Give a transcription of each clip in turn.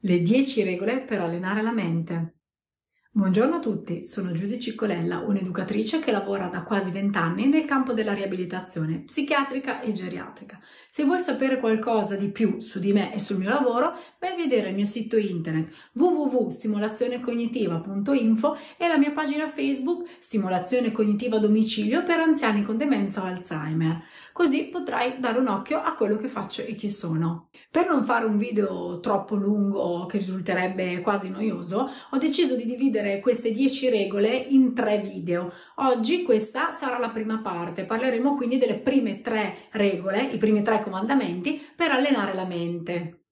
Le 10 regole per allenare la mente. Buongiorno a tutti, sono Giusy Ciccolella, un'educatrice che lavora da quasi 20 anni nel campo della riabilitazione psichiatrica e geriatrica. Se vuoi sapere qualcosa di più su di me e sul mio lavoro, vai a vedere il mio sito internet www.stimolazionecognitiva.info e la mia pagina Facebook Stimolazione Cognitiva Domicilio per anziani con demenza o Alzheimer. Così potrai dare un occhio a quello che faccio e chi sono. Per non fare un video troppo lungo che risulterebbe quasi noioso, ho deciso di dividere dividere queste 10 regole in tre video. Oggi questa sarà la prima parte, parleremo quindi delle prime tre regole, i primi tre comandamenti per allenare la mente.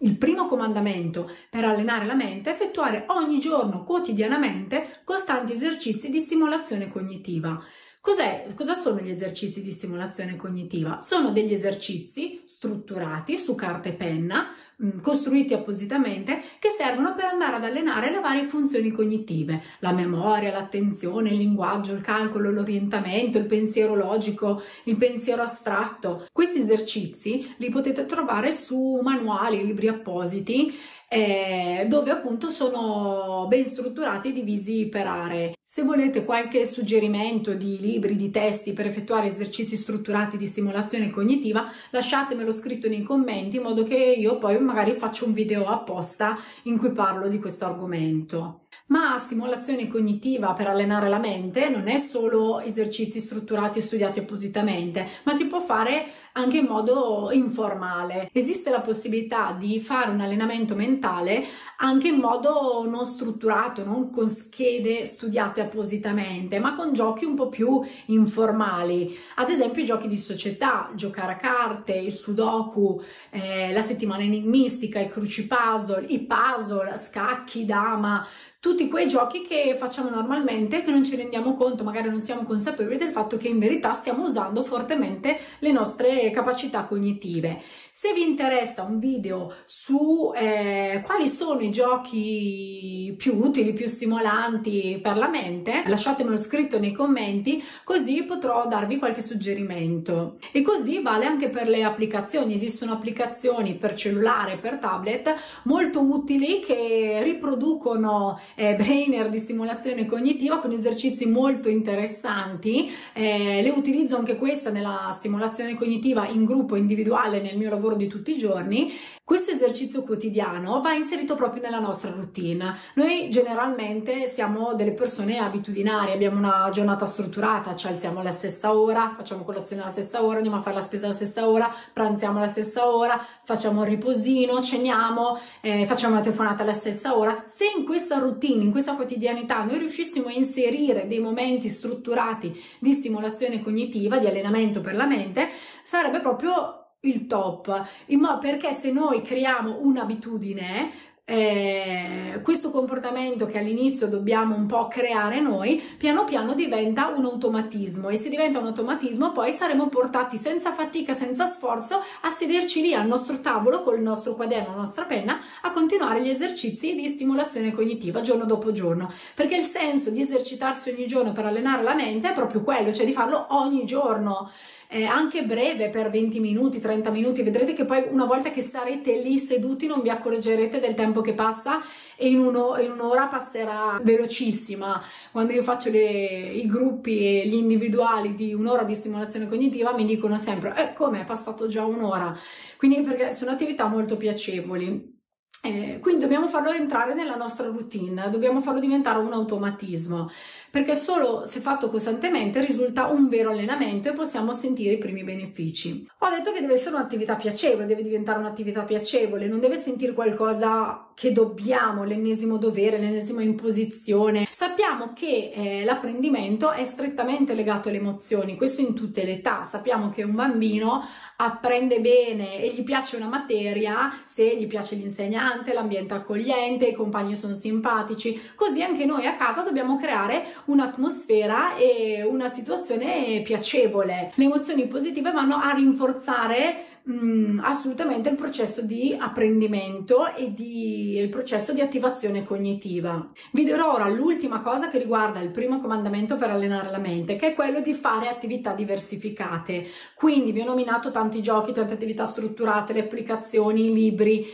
Il primo comandamento per allenare la mente è effettuare ogni giorno quotidianamente costanti esercizi di stimolazione cognitiva. Cos'è, cosa sono gli esercizi di stimolazione cognitiva? Sono degli esercizi strutturati su carta e penna, mh, costruiti appositamente, che servono per andare ad allenare le varie funzioni cognitive, la memoria, l'attenzione, il linguaggio, il calcolo, l'orientamento, il pensiero logico, il pensiero astratto. Questi esercizi li potete trovare su manuali, libri appositi eh, dove appunto sono ben strutturati e divisi per aree. Se volete qualche suggerimento di libri, di testi per effettuare esercizi strutturati di stimolazione cognitiva, lasciatemelo scritto nei commenti in modo che io poi magari faccio un video apposta in cui parlo di questo argomento. Ma stimolazione cognitiva per allenare la mente non è solo esercizi strutturati e studiati appositamente, ma si può fare anche in modo informale. Esiste la possibilità di fare un allenamento mentale anche in modo non strutturato, non con schede studiate appositamente, ma con giochi un po' più informali. Ad esempio i giochi di società, giocare a carte, il sudoku, eh, la settimana enigmistica, i crucipuzzle, i puzzle, scacchi, dama, tutti quei giochi che facciamo normalmente che non ci rendiamo conto, magari non siamo consapevoli del fatto che in verità stiamo usando fortemente le nostre capacità cognitive. Se vi interessa un video su eh, quali sono i giochi più utili, più stimolanti per la mente, lasciatemelo scritto nei commenti così potrò darvi qualche suggerimento. E così vale anche per le applicazioni, esistono applicazioni per cellulare e per tablet molto utili che riproducono eh, brainer di stimolazione cognitiva con esercizi molto interessanti. Eh, le utilizzo anche questa nella stimolazione cognitiva in gruppo individuale nel mio lavoro lavoro di tutti i giorni, questo esercizio quotidiano va inserito proprio nella nostra routine. Noi generalmente siamo delle persone abitudinarie, abbiamo una giornata strutturata, ci alziamo alla stessa ora, facciamo colazione alla stessa ora, andiamo a fare la spesa alla stessa ora, pranziamo alla stessa ora, facciamo il riposino, ceniamo, eh, facciamo la telefonata alla stessa ora. Se in questa routine, in questa quotidianità noi riuscissimo a inserire dei momenti strutturati di stimolazione cognitiva, di allenamento per la mente, sarebbe proprio il top, ma perché se noi creiamo un'abitudine, eh, questo comportamento che all'inizio dobbiamo un po' creare noi, piano piano diventa un automatismo e se diventa un automatismo poi saremo portati senza fatica, senza sforzo a sederci lì al nostro tavolo con il nostro quaderno, la nostra penna a continuare gli esercizi di stimolazione cognitiva giorno dopo giorno, perché il senso di esercitarsi ogni giorno per allenare la mente è proprio quello, cioè di farlo ogni giorno eh, anche breve per 20 minuti, 30 minuti, vedrete che poi una volta che sarete lì seduti non vi accorgerete del tempo che passa e in, uno, in un'ora passerà velocissima. Quando io faccio le, i gruppi e gli individuali di un'ora di stimolazione cognitiva mi dicono sempre eh, come è passato già un'ora, quindi perché sono attività molto piacevoli. Eh, quindi dobbiamo farlo entrare nella nostra routine, dobbiamo farlo diventare un automatismo, perché solo se fatto costantemente risulta un vero allenamento e possiamo sentire i primi benefici. Ho detto che deve essere un'attività piacevole, deve diventare un'attività piacevole, non deve sentire qualcosa che dobbiamo, l'ennesimo dovere, l'ennesima imposizione. Sappiamo che eh, l'apprendimento è strettamente legato alle emozioni, questo in tutte le età. Sappiamo che un bambino apprende bene e gli piace una materia se gli piace l'insegnante, l'ambiente accogliente, i compagni sono simpatici. Così anche noi a casa dobbiamo creare un'atmosfera e una situazione piacevole. Le emozioni positive vanno a rinforzare mh, mm, assolutamente il processo di apprendimento e di, il processo di attivazione cognitiva. Vi dirò ora l'ultima cosa che riguarda il primo comandamento per allenare la mente, che è quello di fare attività diversificate. Quindi vi ho nominato tanti giochi, tante attività strutturate, le applicazioni, i libri.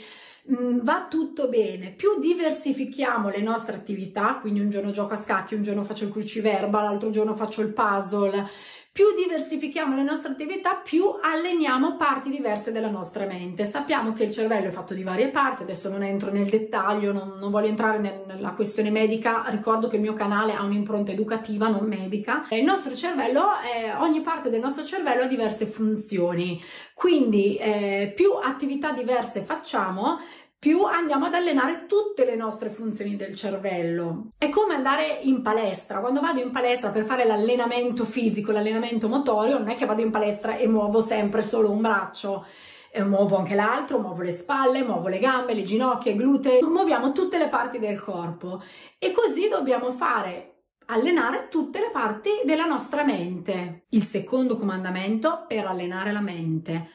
mm, va tutto bene, più diversifichiamo le nostre attività, quindi un giorno gioco a scacchi, un giorno faccio il cruciverba, l'altro giorno faccio il puzzle, più diversifichiamo le nostre attività, più alleniamo parti diverse della nostra mente. Sappiamo che il cervello è fatto di varie parti, adesso non entro nel dettaglio, non, non voglio entrare nella questione medica, ricordo che il mio canale ha un'impronta educativa, non medica. Il nostro cervello, eh, ogni parte del nostro cervello ha diverse funzioni, quindi eh, più attività diverse facciamo, più andiamo ad allenare tutte le nostre funzioni del cervello. È come andare in palestra. Quando vado in palestra per fare l'allenamento fisico, l'allenamento motorio, non è che vado in palestra e muovo sempre solo un braccio. E muovo anche l'altro, muovo le spalle, muovo le gambe, le ginocchia, i glutei, muoviamo tutte le parti del corpo. E così dobbiamo fare allenare tutte le parti della nostra mente. Il secondo comandamento per allenare la mente.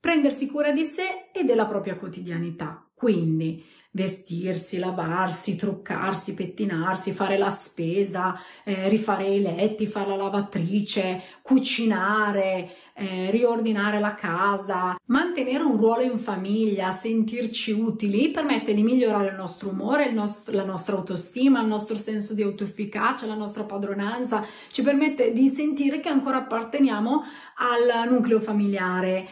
Prendersi cura di sé e della propria quotidianità. Quindi vestirsi, lavarsi, truccarsi, pettinarsi, fare la spesa, eh, rifare i letti, fare la lavatrice, cucinare, eh, riordinare la casa, mantenere un ruolo in famiglia, sentirci utili, permette di migliorare il nostro umore, il nostro, la nostra autostima, il nostro senso di autoefficacia, la nostra padronanza, ci permette di sentire che ancora apparteniamo al nucleo familiare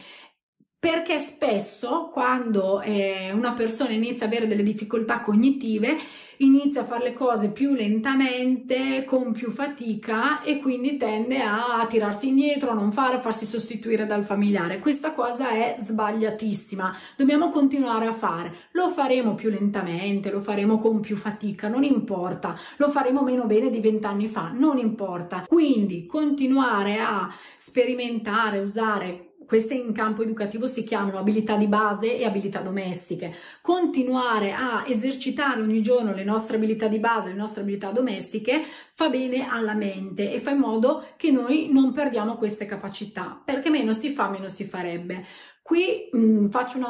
perché spesso quando eh, una persona inizia ad avere delle difficoltà cognitive inizia a fare le cose più lentamente, con più fatica e quindi tende a tirarsi indietro, a non fare, a farsi sostituire dal familiare. Questa cosa è sbagliatissima, dobbiamo continuare a fare. Lo faremo più lentamente, lo faremo con più fatica, non importa, lo faremo meno bene di vent'anni fa, non importa. Quindi continuare a sperimentare, usare queste in campo educativo si chiamano abilità di base e abilità domestiche. Continuare a esercitare ogni giorno le nostre abilità di base, le nostre abilità domestiche, fa bene alla mente e fa in modo che noi non perdiamo queste capacità, perché meno si fa, meno si farebbe. Qui mh, mm, faccio un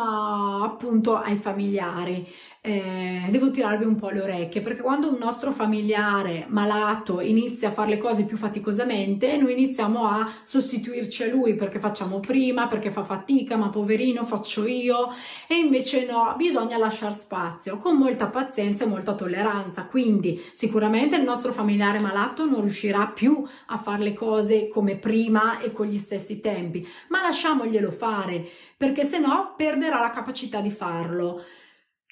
appunto ai familiari, eh, devo tirarvi un po' le orecchie perché quando un nostro familiare malato inizia a fare le cose più faticosamente, noi iniziamo a sostituirci a lui perché facciamo prima, perché fa fatica, ma poverino faccio io. E invece no, bisogna lasciare spazio con molta pazienza e molta tolleranza. Quindi sicuramente il nostro familiare malato non riuscirà più a fare le cose come prima e con gli stessi tempi, ma lasciamoglielo fare perché se no perderà la capacità di farlo.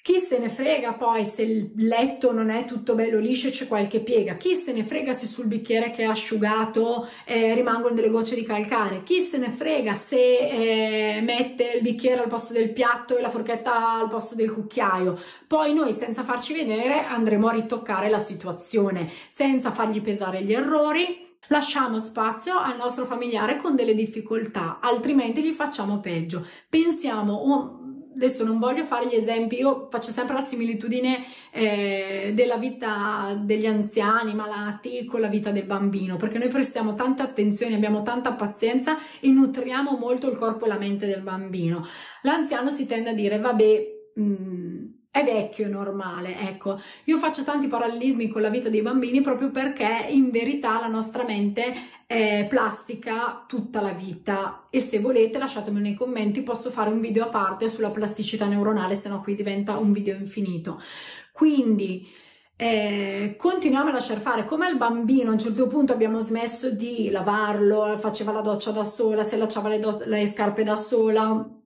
Chi se ne frega poi se il letto non è tutto bello liscio e c'è qualche piega? Chi se ne frega se sul bicchiere che è asciugato eh, rimangono delle gocce di calcare? Chi se ne frega se eh, mette il bicchiere al posto del piatto e la forchetta al posto del cucchiaio? Poi noi senza farci vedere andremo a ritoccare la situazione, senza fargli pesare gli errori, lasciamo spazio al nostro familiare con delle difficoltà, altrimenti gli facciamo peggio. Pensiamo, oh, adesso non voglio fare gli esempi, io faccio sempre la similitudine eh, della vita degli anziani malati con la vita del bambino, perché noi prestiamo tanta attenzione, abbiamo tanta pazienza e nutriamo molto il corpo e la mente del bambino. L'anziano si tende a dire, vabbè, mh, mm, è vecchio, è normale, ecco. Io faccio tanti parallelismi con la vita dei bambini proprio perché in verità la nostra mente è plastica tutta la vita e se volete lasciatemi nei commenti, posso fare un video a parte sulla plasticità neuronale, se no qui diventa un video infinito. Quindi eh, continuiamo a lasciare fare come al bambino a un certo punto abbiamo smesso di lavarlo faceva la doccia da sola si allacciava le, le scarpe da sola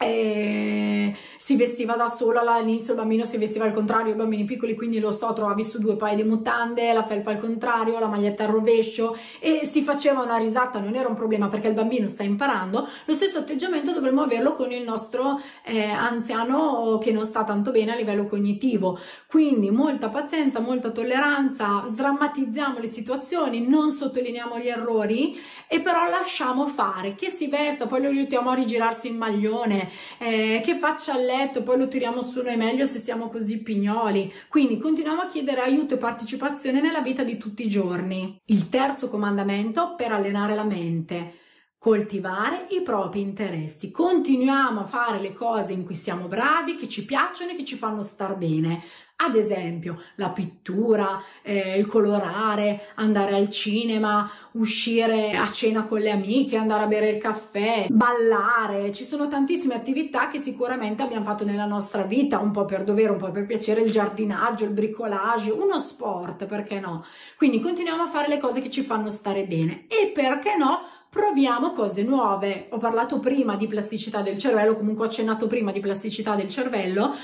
e si vestiva da sola all'inizio il bambino si vestiva al contrario i bambini piccoli quindi lo so trovavi su due paia di mutande la felpa al contrario la maglietta al rovescio e si faceva una risata non era un problema perché il bambino sta imparando. Lo stesso atteggiamento dovremmo averlo con il nostro eh, anziano che non sta tanto bene a livello cognitivo. Quindi molta pazienza molta tolleranza sdrammatizziamo le situazioni non sottolineiamo gli errori e però lasciamo fare. Che si vesta poi lo aiutiamo a rigirarsi in maglione eh, che faccia il letto, poi lo tiriamo su noi meglio se siamo così pignoli. Quindi continuiamo a chiedere aiuto e partecipazione nella vita di tutti i giorni. Il terzo comandamento per allenare la mente. Coltivare i propri interessi. Continuiamo a fare le cose in cui siamo bravi, che ci piacciono e che ci fanno star bene. Ad esempio la pittura, eh, il colorare, andare al cinema, uscire a cena con le amiche, andare a bere il caffè, ballare. Ci sono tantissime attività che sicuramente abbiamo fatto nella nostra vita, un po' per dovere, un po' per piacere, il giardinaggio, il bricolage, uno sport, perché no? Quindi continuiamo a fare le cose che ci fanno stare bene e perché no? Proviamo cose nuove. Ho parlato prima di plasticità del cervello, comunque ho accennato prima di plasticità del cervello.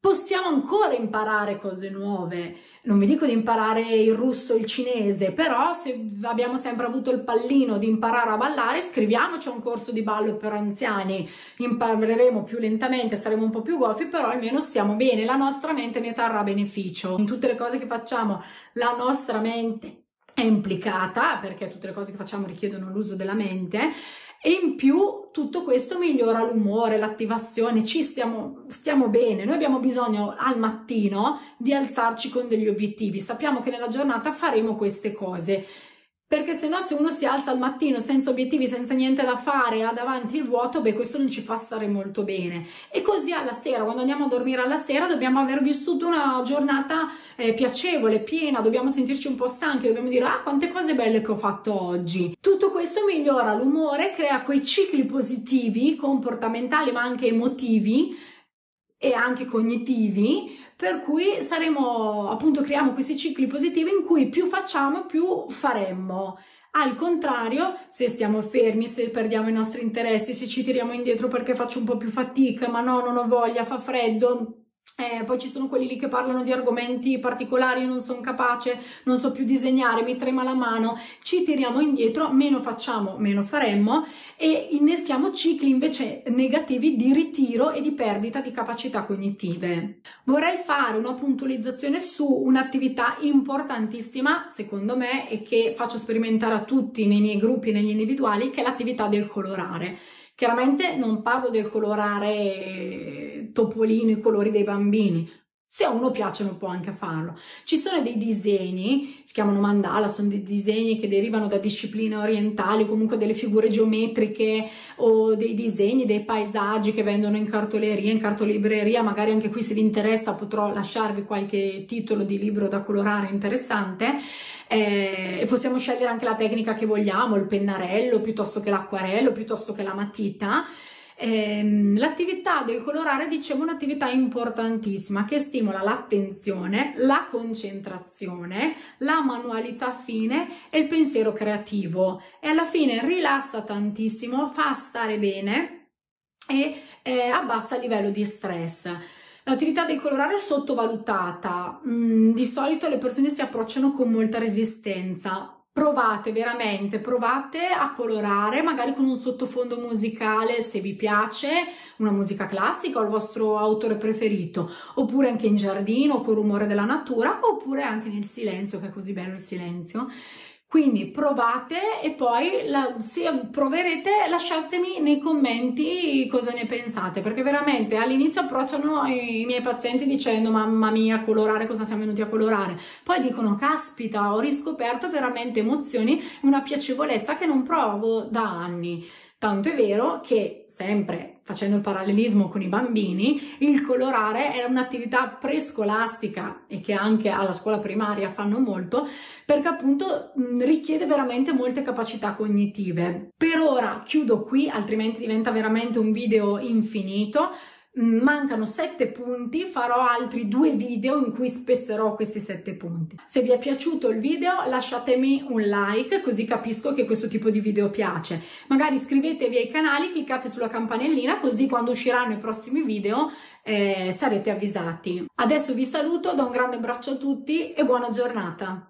Possiamo ancora imparare cose nuove. Non vi dico di imparare il russo, il cinese, però se abbiamo sempre avuto il pallino di imparare a ballare, scriviamoci un corso di ballo per anziani. Impareremo più lentamente, saremo un po' più goffi, però almeno stiamo bene, la nostra mente ne trarrà beneficio. In tutte le cose che facciamo, la nostra mente è implicata perché tutte le cose che facciamo richiedono l'uso della mente e in più tutto questo migliora l'umore, l'attivazione, ci stiamo, stiamo bene. Noi abbiamo bisogno al mattino di alzarci con degli obiettivi. Sappiamo che nella giornata faremo queste cose perché se no se uno si alza al mattino senza obiettivi, senza niente da fare, ha davanti il vuoto, beh questo non ci fa stare molto bene. E così alla sera, quando andiamo a dormire alla sera, dobbiamo aver vissuto una giornata eh, piacevole, piena, dobbiamo sentirci un po' stanchi, dobbiamo dire ah quante cose belle che ho fatto oggi. Tutto questo migliora l'umore, crea quei cicli positivi, comportamentali ma anche emotivi, e anche cognitivi, per cui saremo appunto creiamo questi cicli positivi in cui più facciamo più faremmo. Al contrario, se stiamo fermi, se perdiamo i nostri interessi, se ci tiriamo indietro perché faccio un po' più fatica, ma no, non ho voglia, fa freddo, eh, poi ci sono quelli lì che parlano di argomenti particolari, io non sono capace, non so più disegnare, mi trema la mano, ci tiriamo indietro, meno facciamo, meno faremmo e inneschiamo cicli invece negativi di ritiro e di perdita di capacità cognitive. Vorrei fare una puntualizzazione su un'attività importantissima, secondo me, e che faccio sperimentare a tutti nei miei gruppi, negli individuali, che è l'attività del colorare. Chiaramente non parlo del colorare topolino, i colori dei bambini. Se a uno piacciono può anche farlo. Ci sono dei disegni, si chiamano mandala, sono dei disegni che derivano da discipline orientali, comunque delle figure geometriche o dei disegni, dei paesaggi che vendono in cartoleria, in cartolibreria. Magari anche qui se vi interessa potrò lasciarvi qualche titolo di libro da colorare interessante eh, e possiamo scegliere anche la tecnica che vogliamo, il pennarello piuttosto che l'acquarello, piuttosto che la matita. Eh, l'attività del colorare, dicevo, è un'attività importantissima che stimola l'attenzione, la concentrazione, la manualità fine e il pensiero creativo e alla fine rilassa tantissimo, fa stare bene e eh, abbassa il livello di stress. L'attività del colorare è sottovalutata, mm, di solito le persone si approcciano con molta resistenza. Provate veramente, provate a colorare magari con un sottofondo musicale se vi piace, una musica classica o il vostro autore preferito, oppure anche in giardino col rumore della natura, oppure anche nel silenzio, che è così bello il silenzio. Quindi provate e poi la, se proverete lasciatemi nei commenti cosa ne pensate perché veramente all'inizio approcciano i, miei pazienti dicendo mamma mia colorare cosa siamo venuti a colorare? Poi dicono caspita ho riscoperto veramente emozioni una piacevolezza che non provo da anni. Tanto è vero che sempre facendo il parallelismo con i bambini, il colorare è un'attività prescolastica e che anche alla scuola primaria fanno molto perché appunto richiede veramente molte capacità cognitive. Per ora chiudo qui, altrimenti diventa veramente un video infinito. Mancano sette punti, farò altri due video in cui spezzerò questi sette punti. Se vi è piaciuto il video lasciatemi un like così capisco che questo tipo di video piace. Magari iscrivetevi ai canali, cliccate sulla campanellina così quando usciranno i prossimi video eh, sarete avvisati. Adesso vi saluto, do un grande abbraccio a tutti e buona giornata.